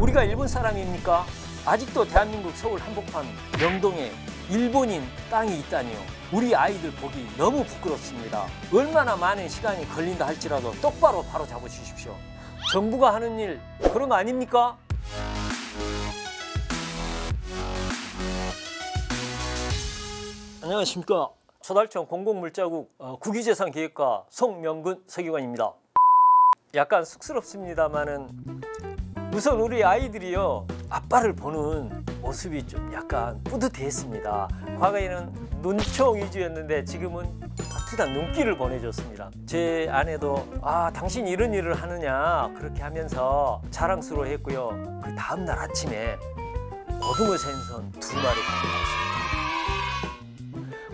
우리가 일본 사람입니까? 아직도 대한민국 서울 한복판 명동에 일본인 땅이 있다니요. 우리 아이들 보기 너무 부끄럽습니다. 얼마나 많은 시간이 걸린다 할지라도 똑바로 바로 잡아주십시오. 정부가 하는 일 그런 거 아닙니까? 안녕하십니까. 초달청 공공물자국 어, 국유재산기획과 송명근 서기관입니다. 약간 쑥스럽습니다만은 우선 우리 아이들이요 아빠를 보는 모습이 좀 약간 뿌듯했습니다. 과거에는 눈총 위주였는데 지금은 따뜻한 눈길을 보내줬습니다. 제 아내도 아 당신 이런 일을 하느냐 그렇게 하면서 자랑스러워했고요. 그 다음 날 아침에 고등어 생선 두 마리 가져왔습니다.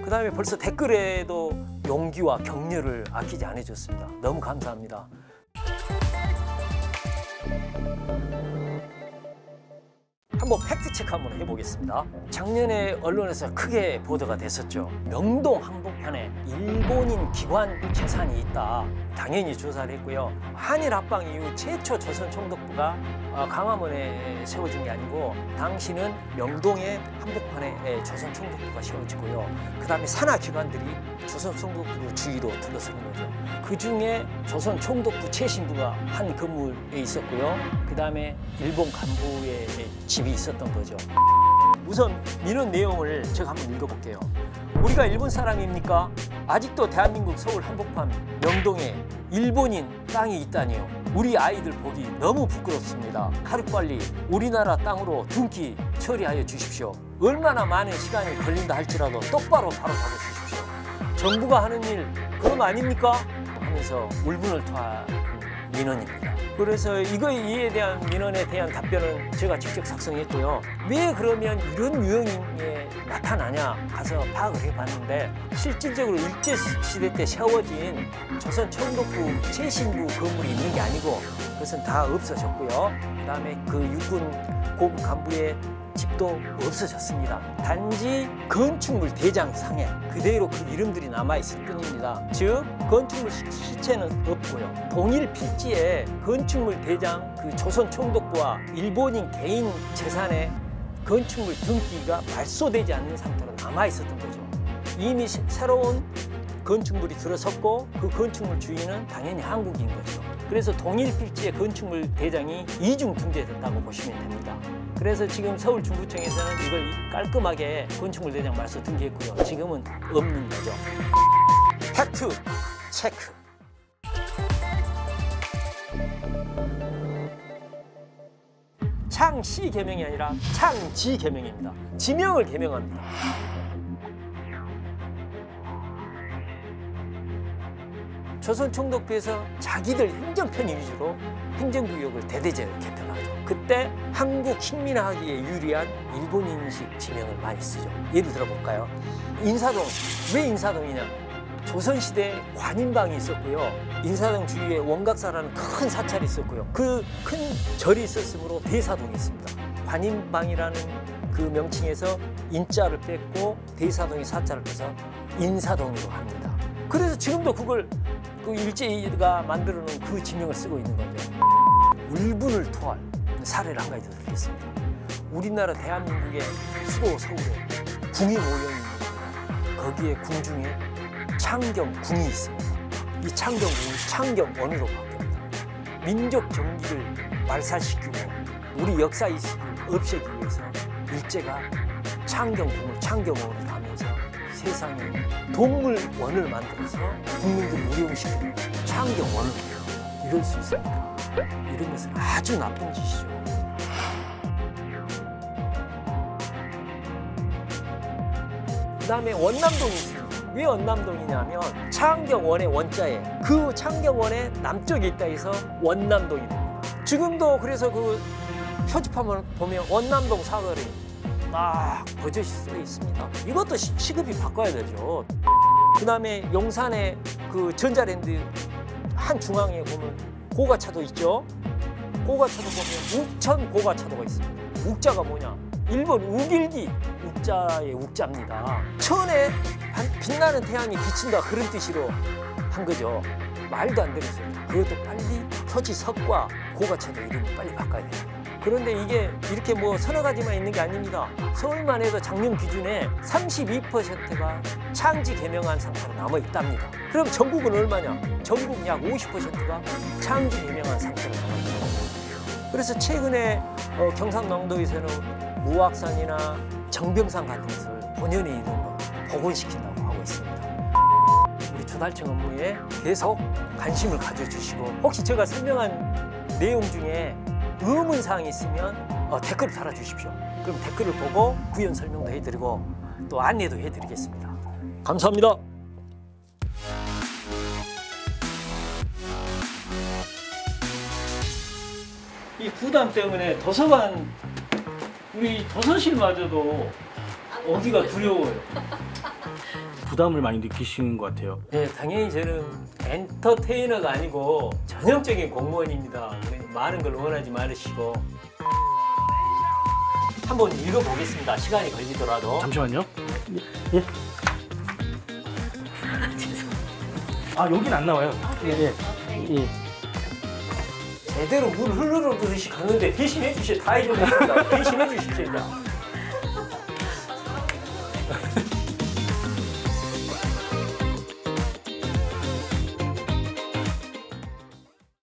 그 다음에 벌써 댓글에도 용기와 격려를 아끼지 않아줬습니다. 너무 감사합니다. ハハハハ! 한번 팩트 체크 한번 해보겠습니다. 작년에 언론에서 크게 보도가 됐었죠. 명동 한복판에 일본인 기관 재산이 있다. 당연히 조사를 했고요. 한일 합방 이후 최초 조선 총독부가 어, 강화문에 세워진 게 아니고 당시는 명동의 한복판에 조선 총독부가 세워지고요. 그 다음에 산하 기관들이 조선 총독부 주위로 둘러서는 거죠. 그 중에 조선 총독부 최신부가 한 건물에 있었고요. 그 다음에 일본 간부의 집이 던 거죠. 우선 민원 내용을 제가 한번 읽어볼게요. 우리가 일본 사람입니까? 아직도 대한민국 서울 한복판 명동에 일본인 땅이 있다니요. 우리 아이들 보기 너무 부끄럽습니다. 하루빨리 우리나라 땅으로 등기 처리하여 주십시오. 얼마나 많은 시간이 걸린다 할지라도 똑바로 바로 잡아 주십시오. 정부가 하는 일거 아닙니까? 하면서 울분을 토한 민원입니다. 그래서 이거에 이에 대한 민원에 대한 답변은 제가 직접 작성했고요. 왜 그러면 이런 유형에 나타나냐 가서 파악을 해봤는데 실질적으로 일제 시대 때 세워진 조선 총독부 최신부 건물이 있는 게 아니고 그것은 다 없어졌고요. 그다음에 그 육군 고급 간부의 집도 없어졌습니다. 단지 건축물 대장상에 그대로 그 이름들이 남아있을 뿐입니다. 즉 건축물 시체는 없고요. 동일 필지에 건축물 대장 그 조선 총독부와 일본인 개인 재산에 건축물 등기가 발소되지 않는 상태로 남아있었던 거죠. 이미 새로운 건축물이 들어섰고 그 건축물 주인은 당연히 한국인 거죠. 그래서 동일 필지의 건축물 대장이 이중 등재됐다고 보시면 됩니다. 그래서 지금 서울 중구청에서는 이걸 깔끔하게 건축물 대장 말소 등기했고요. 지금은 없는 거죠. 팩트 체크. 창시 개명이 아니라 창지 개명입니다. 지명을 개명합니다. 조선 총독부에서 자기들 행정편 위주로 행정구역을 대대적으로 개편하죠. 그때 한국 식민화하기에 유리한 일본인식 지명을 많이 쓰죠. 예를 들어볼까요? 인사동. 왜 인사동이냐? 조선시대 관인방이 있었고요. 인사동 주위에 원각사라는 큰 사찰이 있었고요. 그 큰 절이 있었으므로 대사동이 있습니다. 관인방이라는 그 명칭에서 인자를 뺐고 대사동이 사자를 빼서 인사동으로 합니다. 그래서 지금도 그걸 그 일제가 만들어 놓은 그 지명을 쓰고 있는 거죠. 울분을 토할 사례를 한 가지 더 드리겠습니다. 우리나라 대한민국의 수도 서울에 궁이 모여 있는 거기에 궁 중에 창경 궁이 있습니다. 이 창경 궁이 창경 원으로 바뀝니다. 민족 경기를 말살시키고 우리 역사 이식을 없애기 위해서 일제가 창경 궁을 창경원으로 세상에 동물원을 만들어서 국민들을 무용시키는 창경원을 이럴 수 있습니까? 이런 것은 아주 나쁜 짓이죠. 그 다음에 원남동이 있습니다. 왜 원남동이냐면 창경원의 원자에 그 창경원의 남쪽에 있다 해서 원남동이 됩니다. 지금도 그래서 그 표지판을 보면 원남동 사거리 딱 버젓이 써 있습니다. 이것도 시- 시급이 바꿔야 되죠. 그 다음에 용산의 그 전자랜드 한 중앙에 보면 고가차도 있죠. 고가차도 보면 욱천 고가차도가 있습니다. 욱자가 뭐냐? 일본 우길기 욱자의 욱자입니다. 천에 반- 빛나는 태양이 비친다 그런 뜻으로 한 거죠. 말도 안 소리. 그것도 빨리 표지석과 고가차도 이름을 빨리 바꿔야 됩니다. 그런데 이게 이렇게 뭐 서너 가지만 있는 게 아닙니다. 서울만 해도 작년 기준에 32%가 창지 개명한 상태로 남아 있답니다. 그럼 전국은 얼마냐? 전국 약 50%가 창지 개명한 상태로 남아 있습니다. 그래서 최근에 어, 경상남도에서는 무악산이나 정병산 같은 것을 있는 거 복원시킨다고 하고 있습니다. 우리 조달청 업무에 계속 관심을 가져주시고 혹시 제가 설명한 내용 중에 의문 사항이 있으면 어, 댓글을 달아주십시오. 그럼 댓글을 보고 구현 설명도 해드리고 또 안내도 해드리겠습니다. 감사합니다. 이 부담 때문에 도서관 우리 도서실마저도 오기가 두려워요. 부담을 많이 느끼시는 것 같아요. 네, 당연히 저는 엔터테이너가 아니고 전형적인 공무원입니다. 많은 걸 원하지 말으시고 한번 읽어보겠습니다. 시간이 걸리더라도. 잠시만요. 예. 아 여긴 안 나와요. 예. 예. 제대로 물 흐르듯이 가는데 대신해 주시오. 다 해줬습니다. 대신해 주십시오.